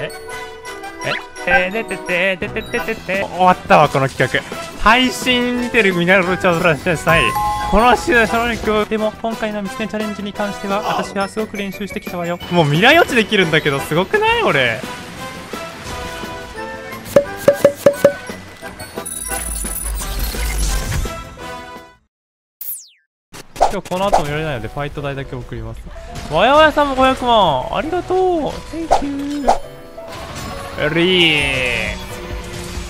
え？え？でててててててて終わったわこの企画配信見てるビ見ながらちょドとしてさいこのシューショでも今回のミスネチャレンジに関しては私はすごく練習してきたわよもう未来予知できるんだけどすごくない俺今日この後もやれないのでファイト代だけ送りますわやわやさんも500万ありがとう Thank you リー。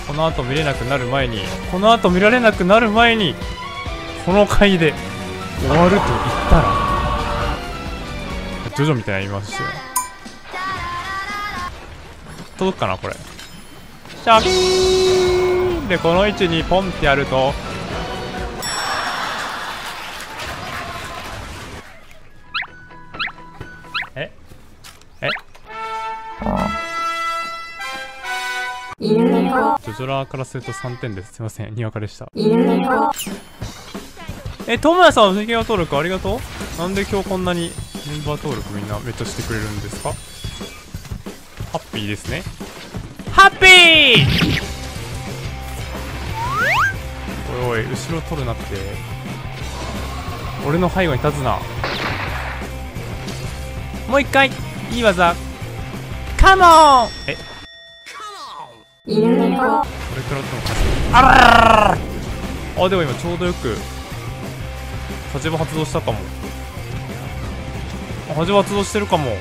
この後見れなくなる前にこの後見られなくなる前にこの回で終わると言ったらジョジョみたいな言いましたよ。届くかなこれ。シャキーン。でこの位置にポンってやるとジョラーからすると3点です。すいません。にわかでした。えともやさん不動登録ありがとう？なんで今日こんなにメンバー登録みんなめっちゃしてくれるんですか？ハッピーですね。ハッピー！おいおい後ろ取るなって。俺の背後に立つな。もう一回いい技。カモン！え？犬猫。これくらっても勝つあららららあでも今ちょうどよく風場発動したかも。あ風場発動してるかも。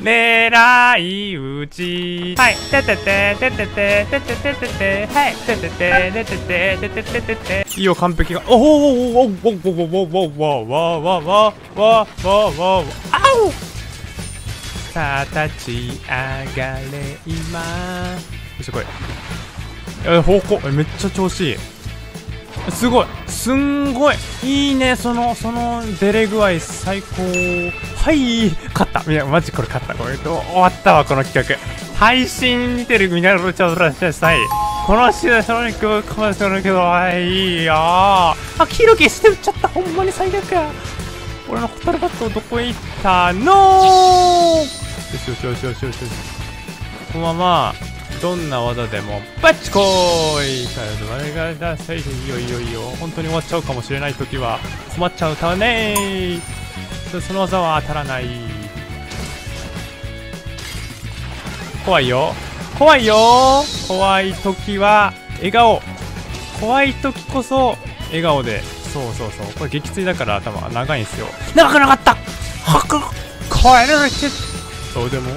狙い撃ち。はい。ててててててててててて。はい。ててててててててててて。いいよ完璧が。おおおおおおおおおおおおおおおおおおあおさあ立ち上がれ今。よいしこい。え方向。えめっちゃ調子いい。すごい。すんごいいいね。そのその出れ具合最高。はい勝った。いやマジこれ勝った。これ終わったわこの企画。配信見てるみんなるちょっとらっしゃい。さいこのシナソニックかもしれないけどはいいよ。あ黄色消して打っちゃった。ほんまに最悪や。俺のホタルバットどこへ行ったの？よしよしよしよしよしよし。このままどんな技でもバッチコーイ。さあお願いなさいいよいいよいいよ。本当に終わっちゃうかもしれない時は困っちゃうたねそその技は当たらない。怖いよ。怖いよ。怖い時は笑顔。怖い時こそ笑顔で。そうそうそう。これ撃墜だから頭長いんですよ。長くなかった。はく。超えるしそうでも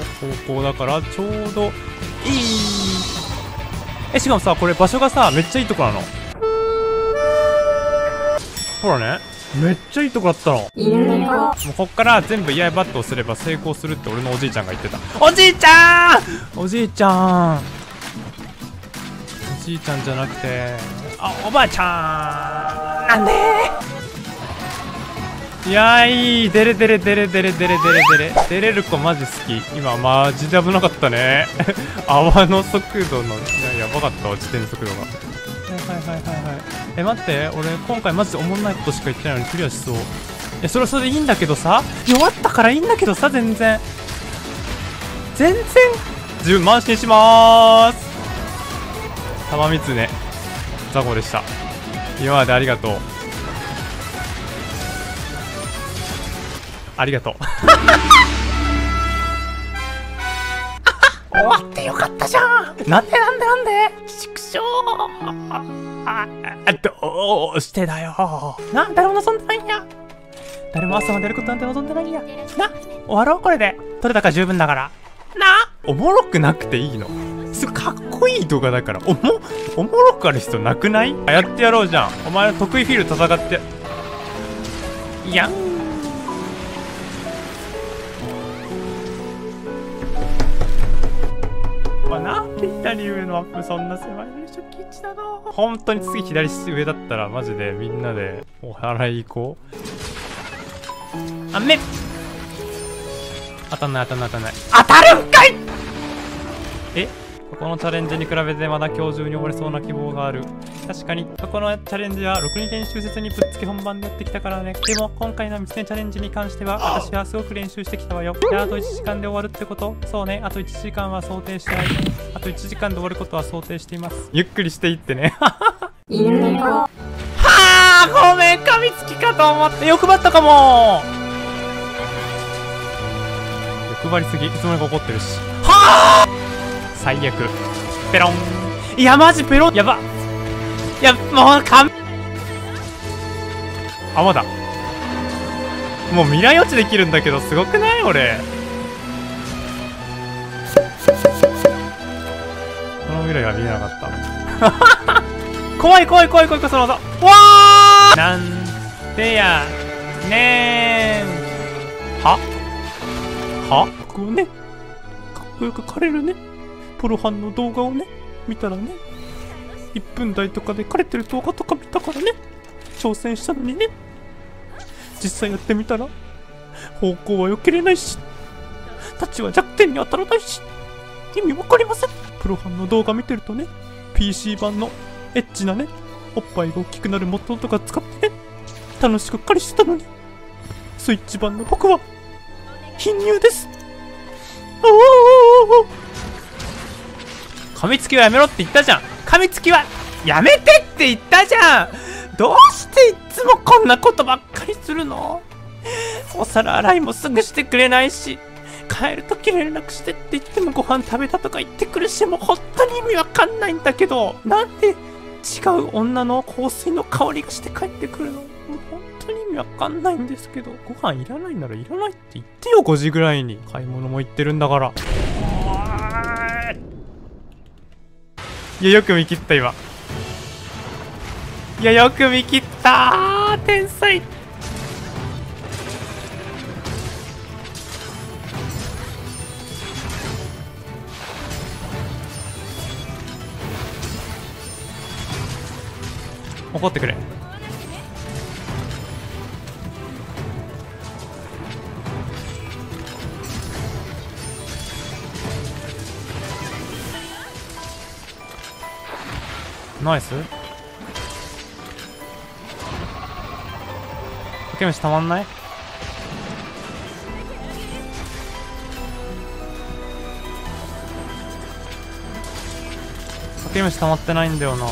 方向だからちょうど。いい。えしかもさこれ場所がさめっちゃいいとこなの。ほらね。めっちゃいいとこだったの。もうこっから全部イヤイバットをすれば成功するって俺のおじいちゃんが言ってた。おじいちゃん！おじいちゃん。おじいちゃんじゃなくて。あおばあちゃんなんで？いやいい。デレデレデレデレデレデレデレデレる子マジ好き。今マジで危なかったね。泡の速度のいやばかった自転速度が。はいはいはいはいはい。え待って。俺今回マジでおもんないことしか言ってないのにクリアしそう。いやそれはそれでいいんだけどさ。弱ったからいいんだけどさ全然。全然？自分慢心しまーす。玉三つね。雑魚でした。今までありがとう。ありがとう。終わってよかったじゃん。なんでなんでなんで？畜生ああどうしてだよ。な誰も望んでないんや。誰も朝までやることなんて望んでないんや。な終わろうこれで。取れたか十分だから。な。おもろくなくていいのすごいかっこいい動画だから。おもおもろくある必要なくない？やってやろうじゃん。お前の得意フィール戦って。やん。まあ、なんで左上のアップそんな狭いのに初期値なの。本当に次左上だったらマジでみんなでお払い行こう。あめ当たんない当たんない当たんない。当たるんかい！え？ここのチャレンジに比べてまだ今日中に終われそうな希望がある。確かに過去のチャレンジはろくに練習せずにぶっつけ本番でやってきたからね。でも今回のミスネチャレンジに関しては私はすごく練習してきたわよ。じゃああと1時間で終わるってこと。そうね。あと1時間は想定してないあと1時間で終わることは想定しています。ゆっくりしていってね。犬猫。はあごめん噛みつきかと思って欲張ったかも。欲張りすぎ。いつの間にか怒ってるし。はあ最悪。ペロン。いやマジペロン。やば。いやもうかん。あまだ。もう未来落ちできるんだけどすごくない？俺。この未来は見えなかった。怖い怖い怖い怖い怖いその技わー！なんでやねーん。は？は？こうね？かっこよく枯れるね？プロハンの動画をね見たらね1分台とかで枯れてる動画とか見たからね挑戦したのにね。実際やってみたら方向は避けれないしタッチは弱点に当たらないし意味わかりません。プロハンの動画見てるとね PC 版のエッチなねおっぱいが大きくなるモッドとか使ってね楽しく狩りしてたのにスイッチ版の僕は貧乳です。おお噛みつきはやめろって言ったじゃん噛みつきはやめてって言ったじゃんどうしていつもこんなことばっかりするのお皿洗いもすぐしてくれないし帰るとき連絡してって言ってもご飯食べたとか言ってくるしもう本当に意味わかんないんだけどなんで違う女の香水の香りがして帰ってくるのもう本当に意味わかんないんですけど。ご飯いらないならいらないって言ってよ5時ぐらいに。買い物も行ってるんだから。いやよく見切った今。いやよく見切った天才。怒ってくれ。ナイス。かけ飯たまんない？かけ飯たまってないんだよな。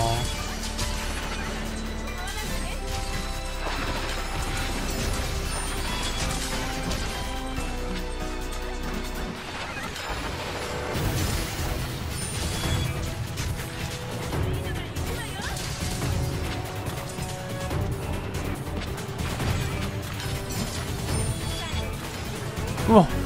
う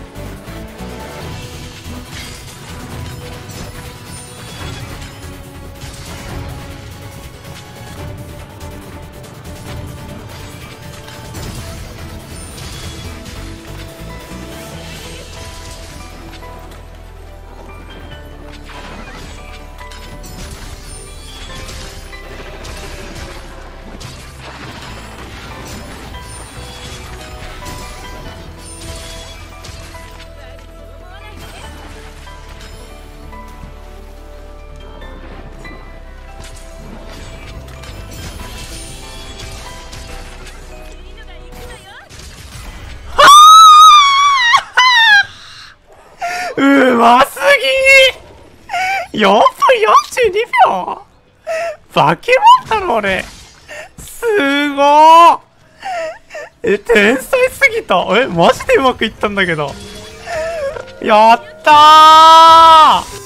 うますぎ !4 分42秒化け物だろ俺。すごー。え、天才すぎた。え、マジでうまくいったんだけど。やったー。